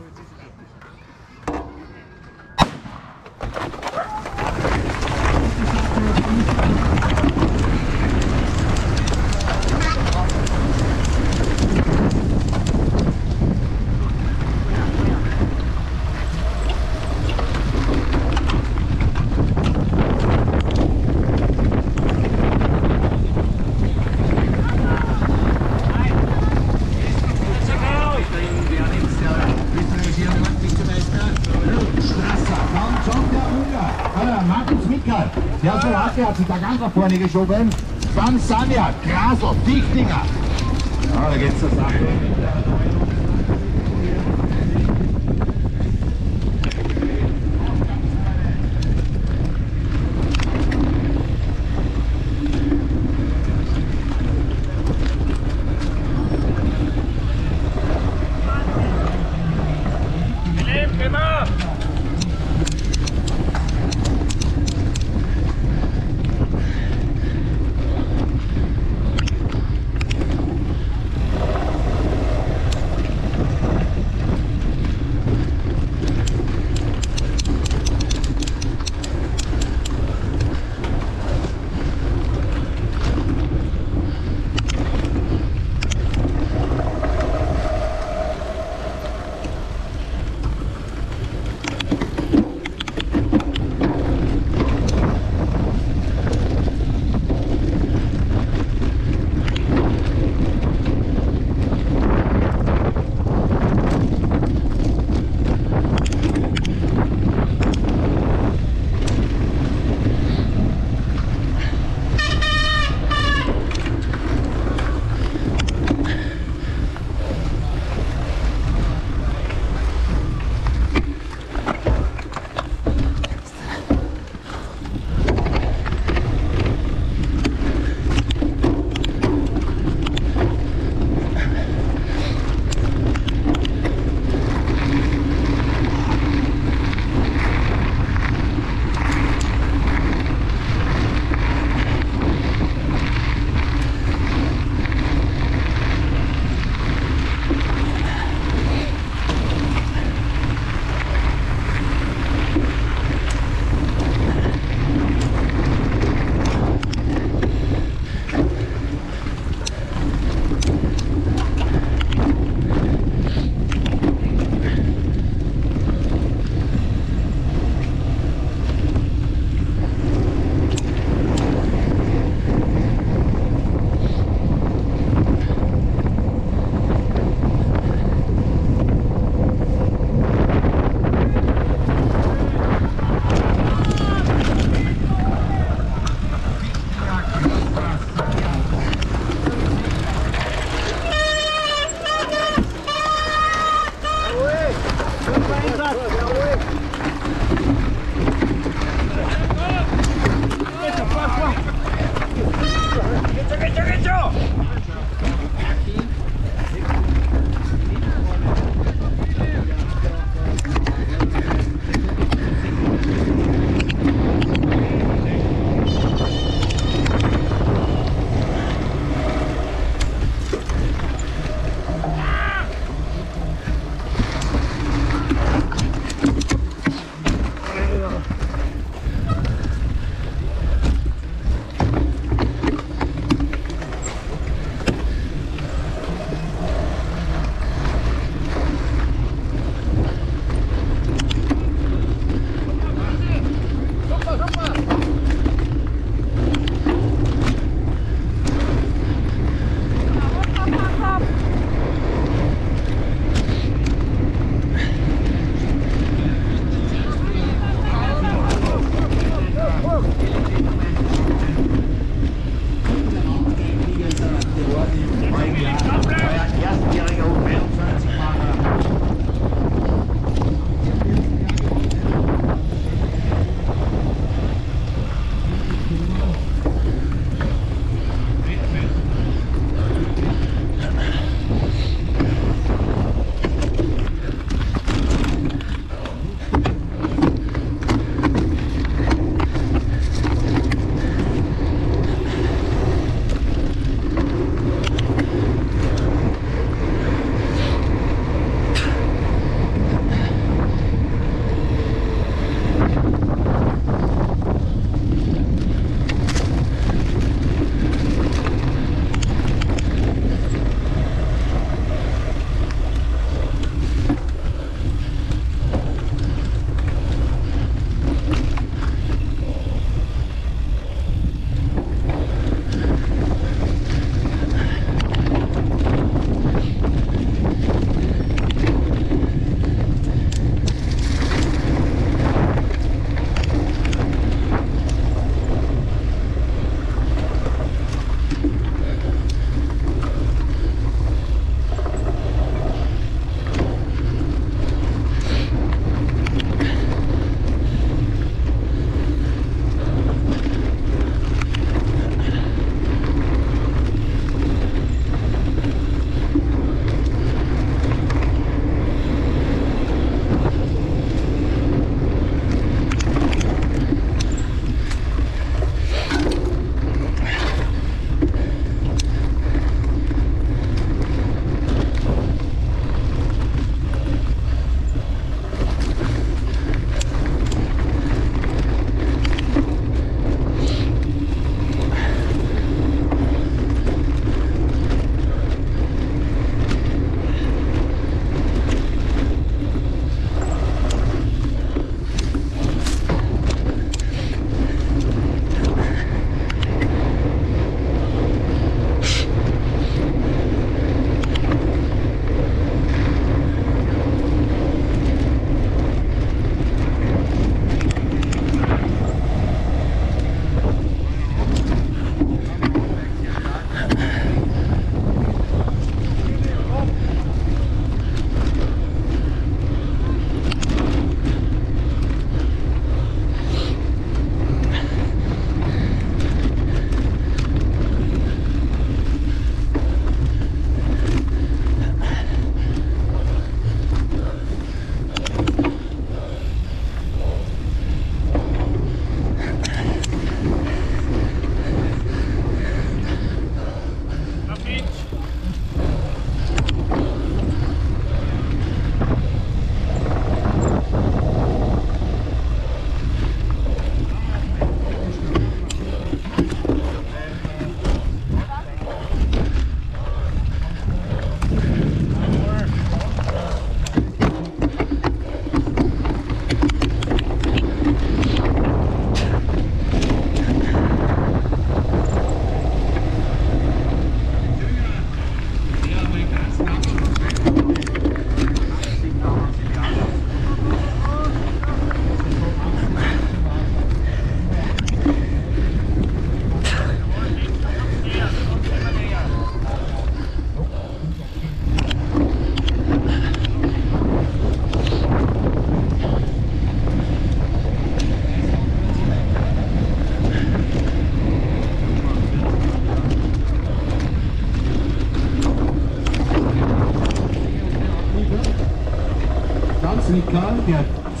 Thank you. Sich da ganz nach vorne geschoben. Dann Sanja, Graso, Dichtinger. Ja, da geht's zur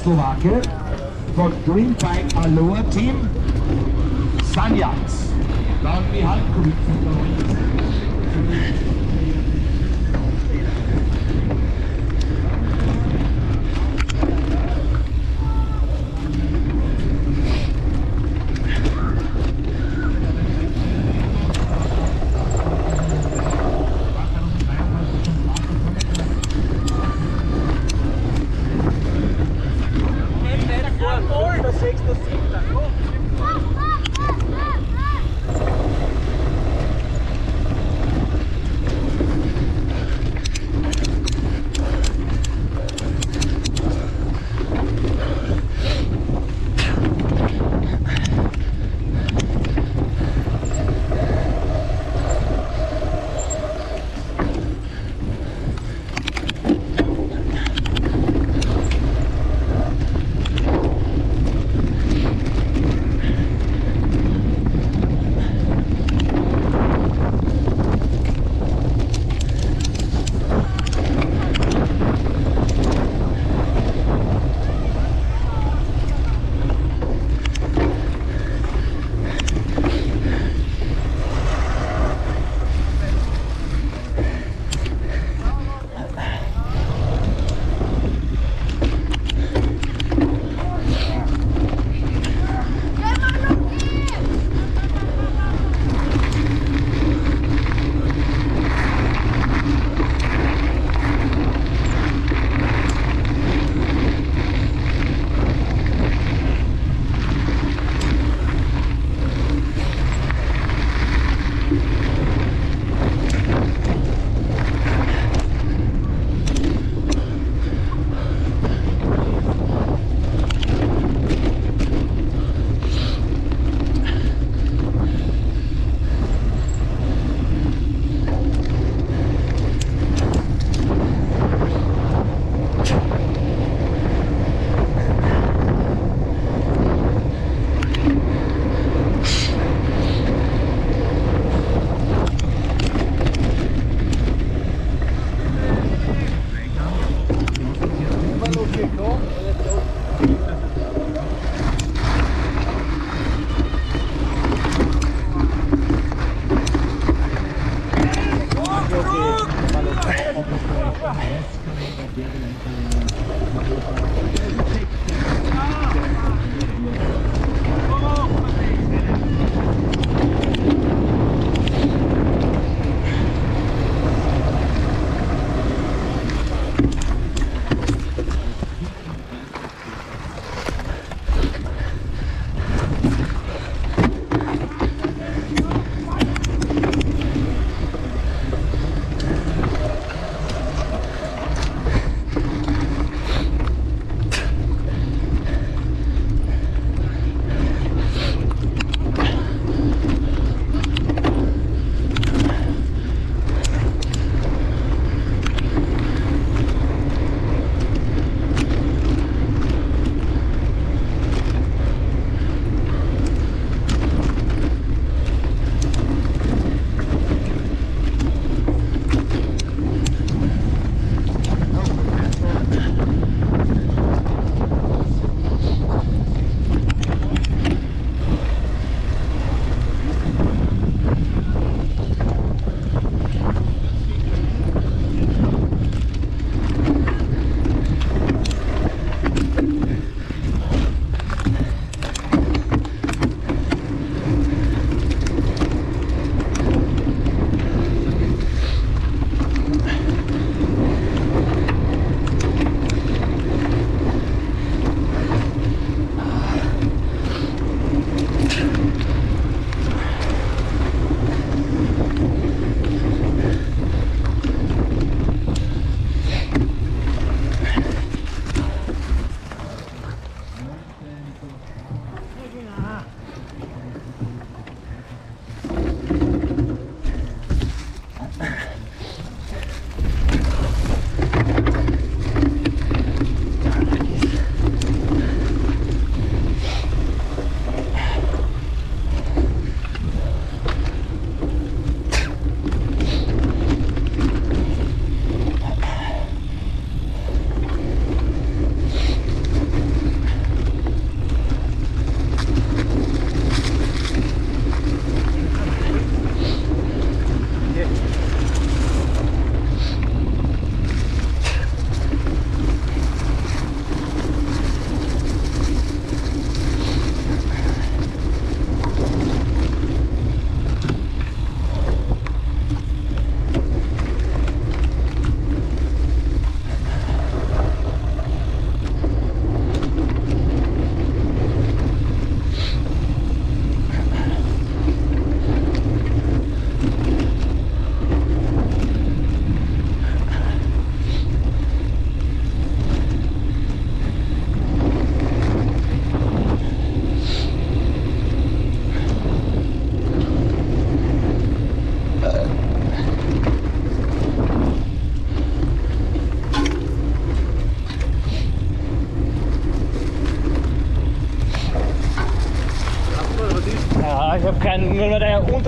Slovake von Green Pike Aloha Team Sanjaks. Dann die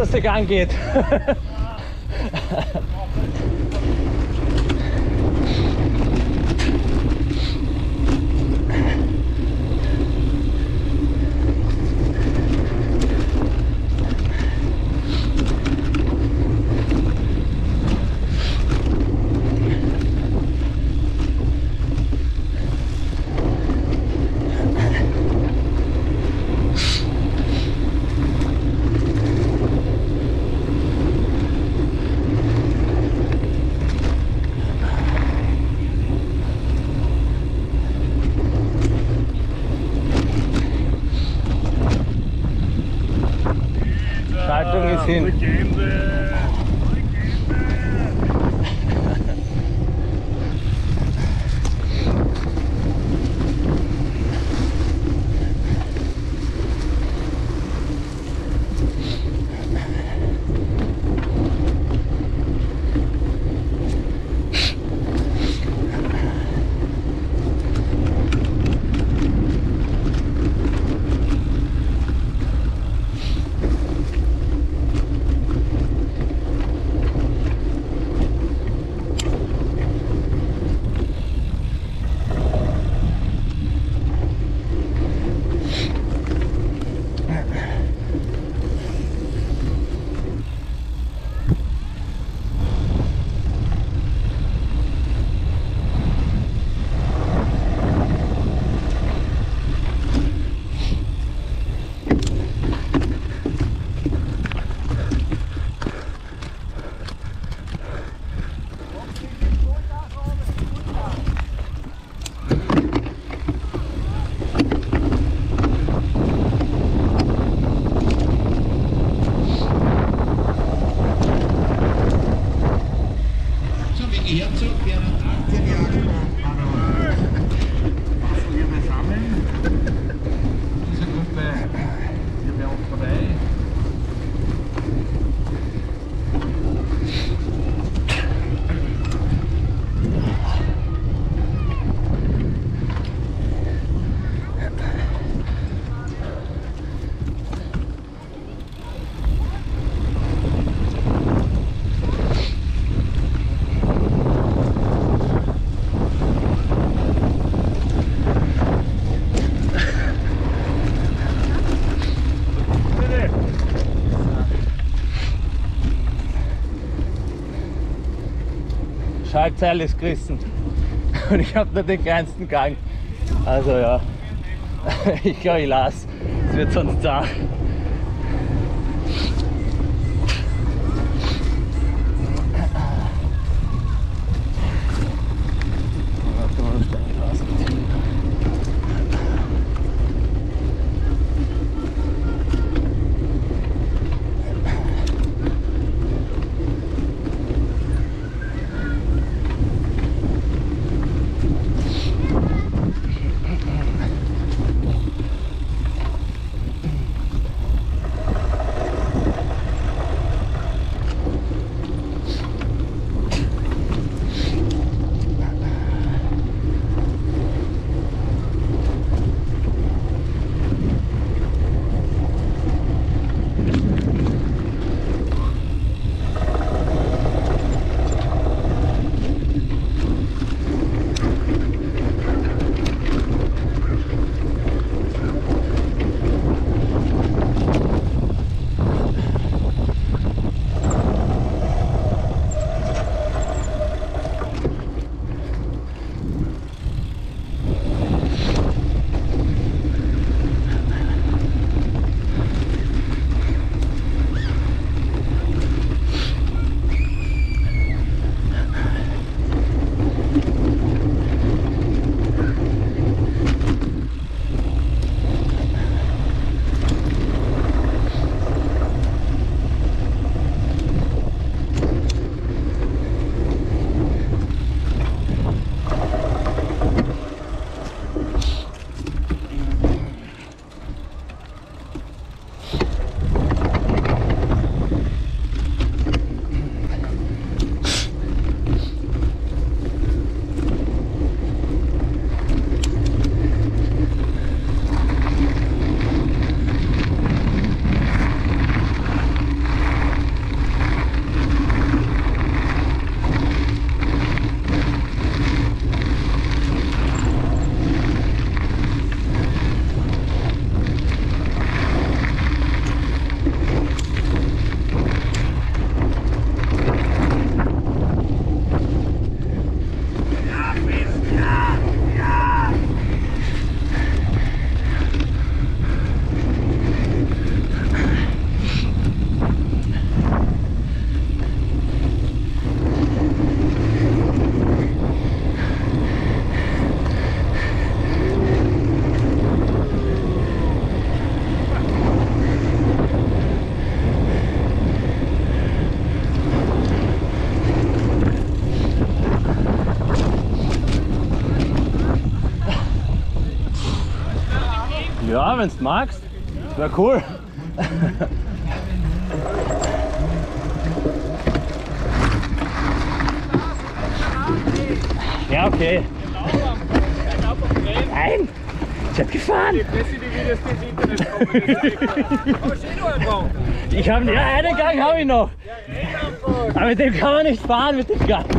unterste Gang geht. Schaltzeil ist gerissen. Und ich habe nur den kleinsten Gang. Also ja, ich glaube, ich lasse. Es wird sonst zart. Ja, wenn du magst. Wäre cool. Ja, okay. Nein! Ich hab gefahren! Ich habe ja einen Gang habe ich noch. Aber mit dem kann man nicht fahren mit dem Gang.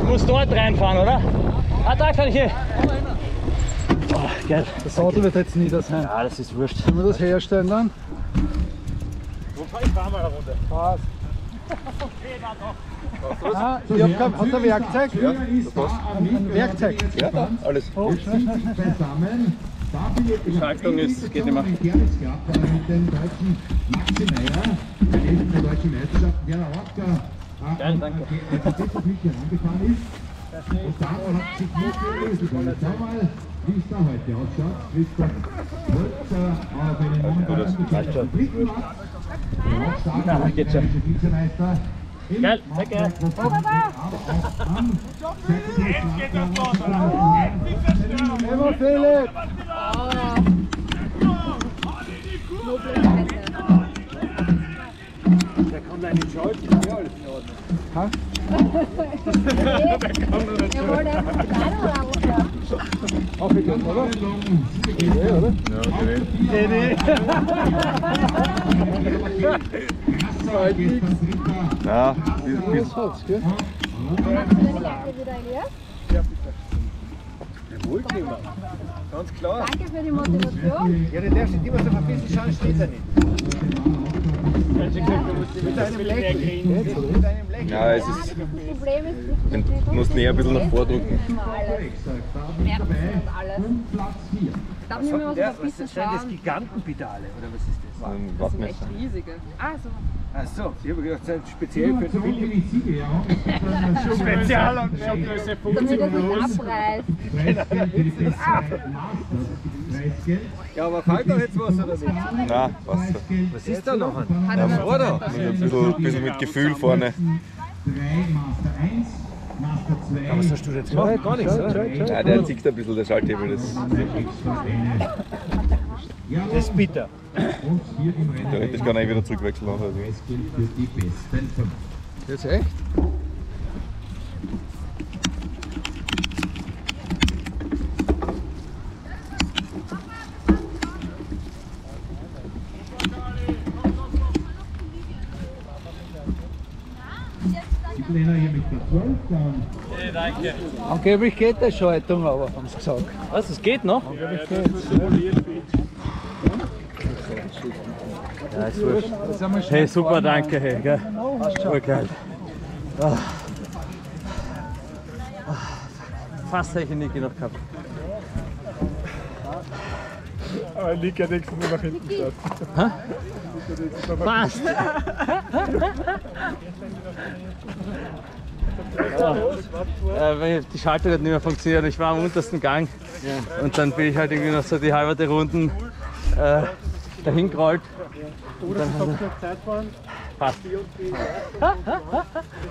Du musst dort reinfahren, oder? Ah, da kann ich hin. Oh, geil. Das Auto wird jetzt nieder sein. Ja, das ist wurscht. Können wir das herstellen dann? Ich fahr mal eine Runde. Passt. Ah, ich hab kein, hat er Werkzeug? Ja, ein Werkzeug. Ja, da, Alles. beisammen. Die Schaltung ist- geht nicht mehr. Äh, Geil, danke. Und daran hat sich nicht gelöst. Schau mal, wie es da heute ausschaut. Christoph Holzer auf einen momentan angezeigten dritten Platz. Der auch stark Ja, geht schon. österreichische Vizemeister. Geil, danke. Auch am second Platz. Immer Philipp! Der hat keine Ahnung. Aufgegangen, oder? Ja, oder? Ja, Das hat's, gell? Hast du deine Jacke wieder, Elias? ganz klar. Danke für die Motivation. Ja, der darf nicht immer so verbissen schauen, steht er nicht. Ja, es ist, du musst näher ein bisschen nach vordrücken. Nerven und alles. Ich darf nicht mehr so ein bisschen schauen. Gigantenpedale, oder was ist das? ein Wattmesser. riesige. Ah, so. Ach so, ich habe gedacht, das sind speziell für den die eine Spezial und Schuhgröße Damit er sich abreißt. Ja, aber fällt da jetzt was oder nicht? Na, was? Preisgeld. Was ist da noch? Vorne. Mit ein bisschen, mit Gefühl vorne. Drei Master 1, 2. Was hast du jetzt gemacht? Gar nichts, oder? Ja, der zieht ein bisschen, der Schalthebel. Das, Das ist bitter. Theoretisch kann er wieder zurückwechseln. Also. Fünf. Jetzt echt? Die Trainer hier mit der 12 dann. Angeblich geht die Schaltung, aber haben sie gesagt. Was, das geht noch? Ja, ist wurscht. Das haben wir schon Hey, super, danke, hey, gell? Voll geil. Ah. Ah, Fast hätte ich nicht genug gehabt. Aber liegt ja nichts nur nach hinten statt. Fast! Ja. Äh, wenn die Schaltung hat nicht mehr funktioniert. Ich war am untersten Gang und dann bin ich halt irgendwie noch so die halbe Runden äh, dahin gerollt. Und dann haben wir- Passt.